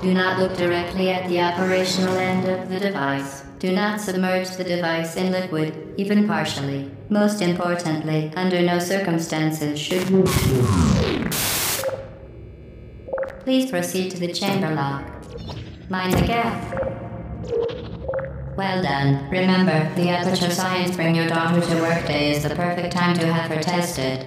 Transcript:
Do not look directly at the operational end of the device. Do not submerge the device in liquid, even partially. Most importantly, under no circumstances should you. Please proceed to the chamber lock. Mind the gap. Well done. Remember, the Aperture Science Bring Your Daughter to Work Day is the perfect time to have her tested.